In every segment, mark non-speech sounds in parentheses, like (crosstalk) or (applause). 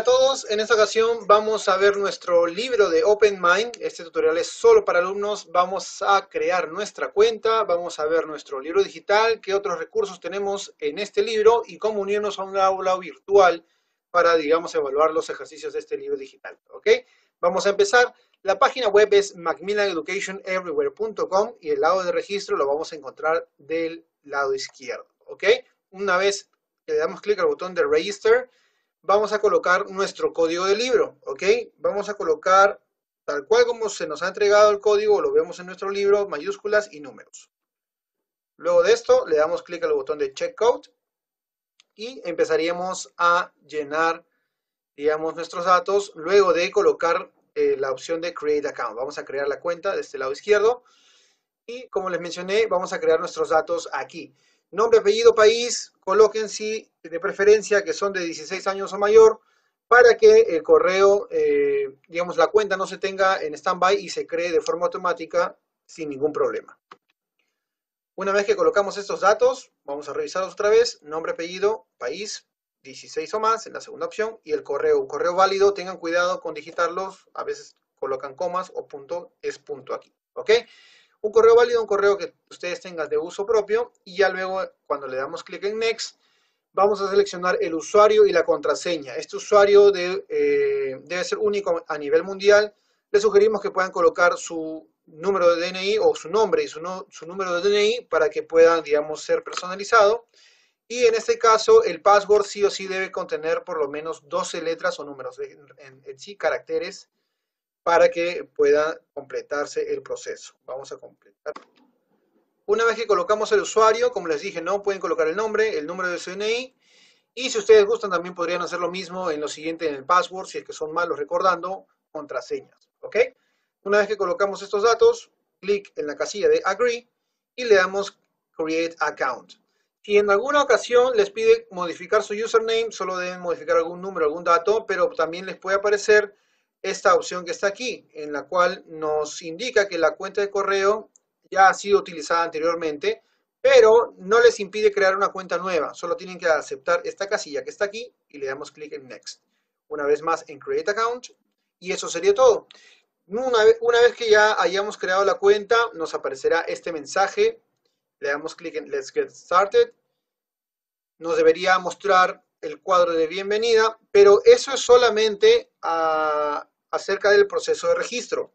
a todos, en esta ocasión vamos a ver nuestro libro de Open Mind. Este tutorial es solo para alumnos. Vamos a crear nuestra cuenta, vamos a ver nuestro libro digital, qué otros recursos tenemos en este libro y cómo unirnos a un aula virtual para, digamos, evaluar los ejercicios de este libro digital. ¿Ok? Vamos a empezar. La página web es macmillaneducationeverywhere.com y el lado de registro lo vamos a encontrar del lado izquierdo. ¿Ok? Una vez que le damos clic al botón de Register, vamos a colocar nuestro código de libro, ¿ok? Vamos a colocar tal cual como se nos ha entregado el código, lo vemos en nuestro libro, mayúsculas y números. Luego de esto, le damos clic al botón de Checkout y empezaríamos a llenar, digamos, nuestros datos luego de colocar eh, la opción de Create Account. Vamos a crear la cuenta de este lado izquierdo y, como les mencioné, vamos a crear nuestros datos aquí. Nombre, apellido, país, coloquen sí de preferencia que son de 16 años o mayor para que el correo, eh, digamos, la cuenta no se tenga en stand-by y se cree de forma automática sin ningún problema. Una vez que colocamos estos datos, vamos a revisar otra vez, nombre, apellido, país, 16 o más en la segunda opción, y el correo, un correo válido, tengan cuidado con digitarlos, a veces colocan comas o punto, es punto aquí, ¿ok? Un correo válido, un correo que ustedes tengan de uso propio y ya luego cuando le damos clic en Next, vamos a seleccionar el usuario y la contraseña. Este usuario eh, debe ser único a nivel mundial. Les sugerimos que puedan colocar su número de DNI o su nombre y su, su número de DNI para que puedan, digamos, ser personalizado. Y en este caso, el password sí o sí debe contener por lo menos 12 letras o números, en sí caracteres para que pueda completarse el proceso. Vamos a completar. Una vez que colocamos el usuario, como les dije, no pueden colocar el nombre, el número de DNI, y si ustedes gustan también podrían hacer lo mismo en lo siguiente en el password, si es que son malos recordando, contraseñas, ¿ok? Una vez que colocamos estos datos, clic en la casilla de Agree y le damos Create Account. Si en alguna ocasión les pide modificar su username, solo deben modificar algún número, algún dato, pero también les puede aparecer esta opción que está aquí, en la cual nos indica que la cuenta de correo ya ha sido utilizada anteriormente, pero no les impide crear una cuenta nueva. Solo tienen que aceptar esta casilla que está aquí y le damos clic en Next. Una vez más en Create Account y eso sería todo. Una vez, que ya hayamos creado la cuenta, nos aparecerá este mensaje. Le damos clic en Let's Get Started. Nos debería mostrar el cuadro de bienvenida, pero eso es solamente a, acerca del proceso de registro.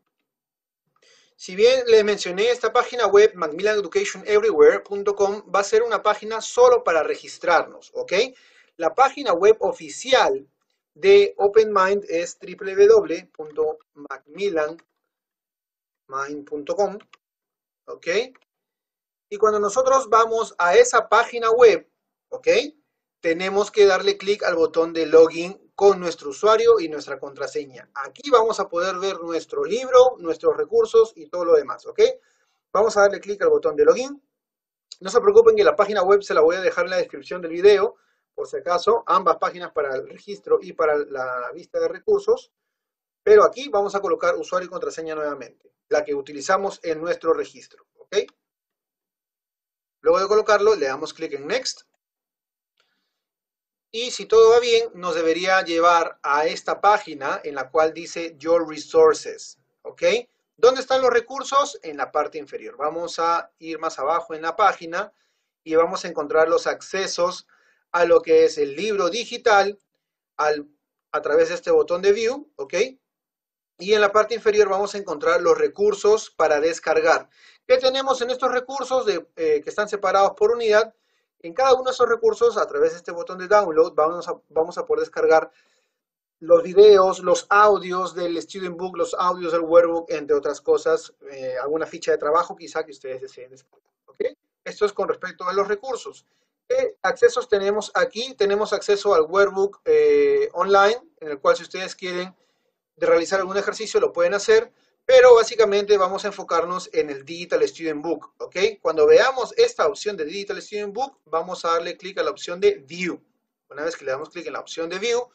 Si bien les mencioné esta página web, macmillaneducationeverywhere.com, va a ser una página solo para registrarnos, ¿ok? La página web oficial de OpenMind es www.macmillanmind.com, ¿ok? Y cuando nosotros vamos a esa página web, ¿ok? Tenemos que darle clic al botón de login con nuestro usuario y nuestra contraseña. Aquí vamos a poder ver nuestro libro, nuestros recursos y todo lo demás, ¿ok? Vamos a darle clic al botón de login. No se preocupen que la página web se la voy a dejar en la descripción del video, por si acaso, ambas páginas para el registro y para la vista de recursos. Pero aquí vamos a colocar usuario y contraseña nuevamente, la que utilizamos en nuestro registro, ¿ok? Luego de colocarlo, le damos clic en Next y si todo va bien, nos debería llevar a esta página en la cual dice Your Resources. ¿Ok? ¿Dónde están los recursos? En la parte inferior. Vamos a ir más abajo en la página y vamos a encontrar los accesos a lo que es el libro digital al, a través de este botón de View. ¿Ok? Y en la parte inferior vamos a encontrar los recursos para descargar. ¿Qué tenemos en estos recursos eh, que están separados por unidad? En cada uno de esos recursos, a través de este botón de download, vamos a, vamos a poder descargar los videos, los audios del Student Book, los audios del Workbook, entre otras cosas, eh, alguna ficha de trabajo quizá que ustedes deseen descargar. Esto es con respecto a los recursos. ¿Qué accesos tenemos aquí? Tenemos acceso al Workbook eh, online, en el cual si ustedes quieren realizar algún ejercicio lo pueden hacer. Pero básicamente vamos a enfocarnos en el Digital Student Book, ¿ok? Cuando veamos esta opción de Digital Student Book, vamos a darle clic a la opción de View. Una vez que le damos clic en la opción de View,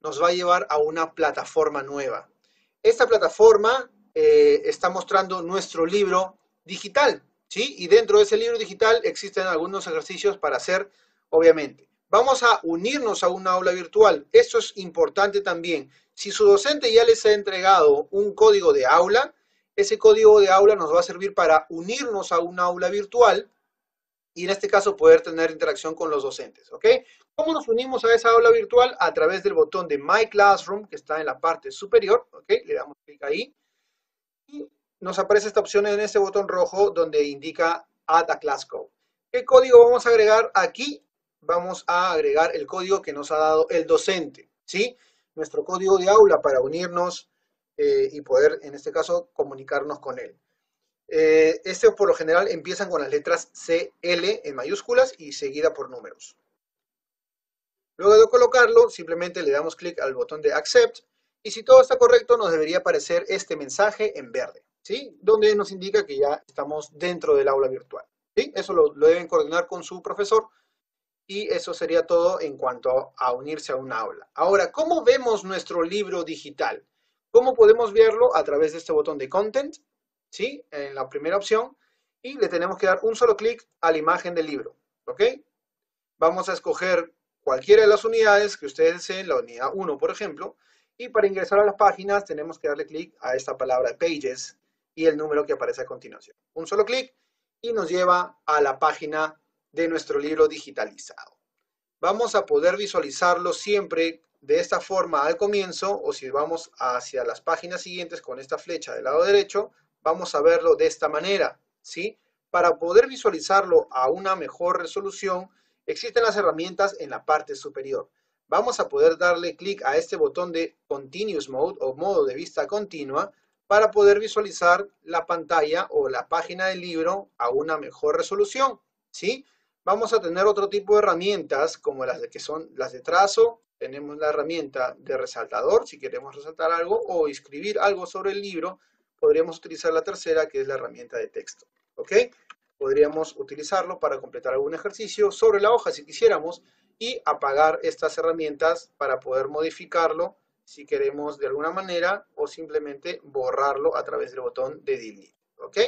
nos va a llevar a una plataforma nueva. Esta plataforma eh, está mostrando nuestro libro digital, ¿sí? Y dentro de ese libro digital existen algunos ejercicios para hacer, obviamente. Vamos a unirnos a una aula virtual. Esto es importante también. Si su docente ya les ha entregado un código de aula, ese código de aula nos va a servir para unirnos a una aula virtual y en este caso poder tener interacción con los docentes, ¿ok? ¿Cómo nos unimos a esa aula virtual? A través del botón de My Classroom, que está en la parte superior, ¿ok? Le damos clic ahí y nos aparece esta opción en este botón rojo donde indica Add a Class Code. ¿Qué código vamos a agregar aquí? Vamos a agregar el código que nos ha dado el docente, ¿sí? Nuestro código de aula para unirnos eh, y poder, en este caso, comunicarnos con él. Eh, este por lo general empiezan con las letras CL en mayúsculas y seguida por números. Luego de colocarlo, simplemente le damos clic al botón de Accept y si todo está correcto nos debería aparecer este mensaje en verde, ¿sí? Donde nos indica que ya estamos dentro del aula virtual. ¿sí? Eso lo, lo deben coordinar con su profesor y eso sería todo en cuanto a unirse a un aula. Ahora, ¿cómo vemos nuestro libro digital? ¿Cómo podemos verlo? A través de este botón de Content, ¿sí? En la primera opción, y le tenemos que dar un solo clic a la imagen del libro, ¿ok? Vamos a escoger cualquiera de las unidades que ustedes deseen, la unidad 1, por ejemplo, y para ingresar a las páginas tenemos que darle clic a esta palabra Pages y el número que aparece a continuación. Un solo clic y nos lleva a la página de nuestro libro digitalizado. Vamos a poder visualizarlo siempre de esta forma al comienzo o si vamos hacia las páginas siguientes con esta flecha del lado derecho, vamos a verlo de esta manera, ¿sí? Para poder visualizarlo a una mejor resolución, existen las herramientas en la parte superior. Vamos a poder darle clic a este botón de Continuous Mode o modo de vista continua para poder visualizar la pantalla o la página del libro a una mejor resolución, ¿sí? Vamos a tener otro tipo de herramientas como las de que son las de trazo, tenemos la herramienta de resaltador si queremos resaltar algo o escribir algo sobre el libro, podríamos utilizar la tercera que es la herramienta de texto, ¿ok? Podríamos utilizarlo para completar algún ejercicio sobre la hoja si quisiéramos y apagar estas herramientas para poder modificarlo si queremos de alguna manera o simplemente borrarlo a través del botón de delete, ¿ok?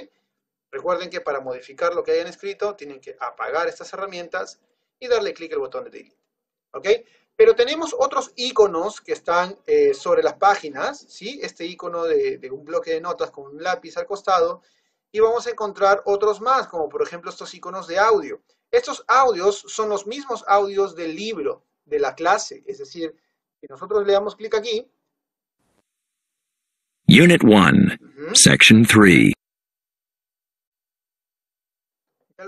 Recuerden que para modificar lo que hayan escrito, tienen que apagar estas herramientas y darle clic al botón de delete. ¿Ok? Pero tenemos otros iconos que están eh, sobre las páginas, ¿sí? Este icono de, de, un bloque de notas con un lápiz al costado. Y vamos a encontrar otros más, como por ejemplo estos iconos de audio. Estos audios son los mismos audios del libro, de la clase. Es decir, si nosotros le damos clic aquí. Unit 1, uh -huh. Section 3.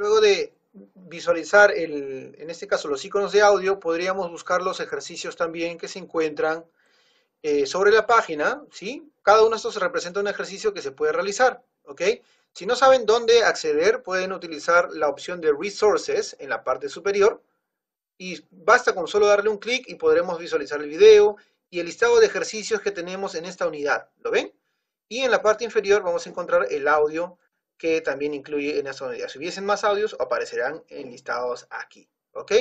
Luego de visualizar, el, en este caso, los iconos de audio, podríamos buscar los ejercicios también que se encuentran eh, sobre la página, ¿sí? Cada uno de estos representa un ejercicio que se puede realizar, ¿ok? Si no saben dónde acceder, pueden utilizar la opción de Resources en la parte superior y basta con solo darle un clic y podremos visualizar el video y el listado de ejercicios que tenemos en esta unidad, ¿lo ven? Y en la parte inferior vamos a encontrar el audio que también incluye en esta unidad. Si hubiesen más audios, aparecerán enlistados aquí, ¿ok?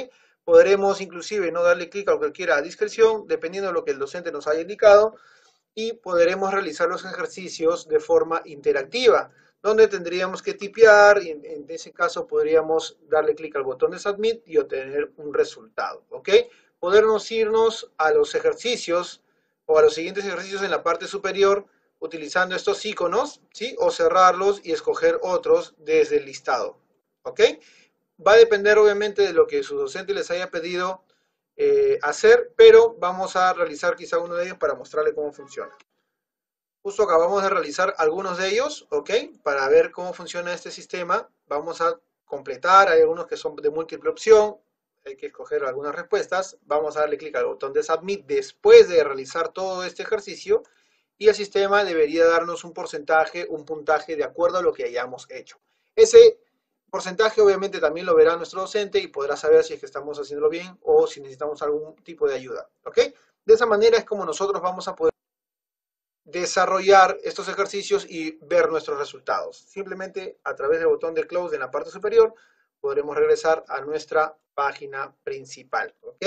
Podremos inclusive no darle clic a cualquiera a discreción, dependiendo de lo que el docente nos haya indicado, y podremos realizar los ejercicios de forma interactiva, donde tendríamos que tipear, y en, en ese caso podríamos darle clic al botón de Submit y obtener un resultado, ¿ok? Podernos irnos a los ejercicios o a los siguientes ejercicios en la parte superior, utilizando estos iconos, ¿sí? O cerrarlos y escoger otros desde el listado, ¿ok? Va a depender obviamente de lo que su docente les haya pedido eh, hacer, pero vamos a realizar quizá uno de ellos para mostrarle cómo funciona. Justo acabamos de realizar algunos de ellos, ¿ok? Para ver cómo funciona este sistema, vamos a completar, hay algunos que son de múltiple opción, hay que escoger algunas respuestas, vamos a darle clic al botón de Submit después de realizar todo este ejercicio, y el sistema debería darnos un porcentaje, un puntaje de acuerdo a lo que hayamos hecho. Ese porcentaje obviamente también lo verá nuestro docente y podrá saber si es que estamos haciéndolo bien o si necesitamos algún tipo de ayuda. ¿Ok? De esa manera es como nosotros vamos a poder desarrollar estos ejercicios y ver nuestros resultados. Simplemente a través del botón de Close en la parte superior podremos regresar a nuestra página principal. ¿Ok?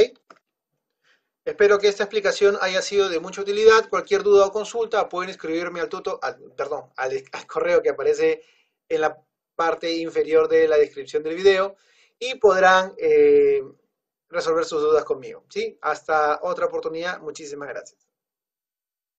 Espero que esta explicación haya sido de mucha utilidad. Cualquier duda o consulta pueden escribirme al, tuto, al, perdón, (laughs) al, correo que aparece en la parte inferior de la descripción del video y podrán eh, resolver sus dudas conmigo. ¿sí? Hasta otra oportunidad. Muchísimas gracias.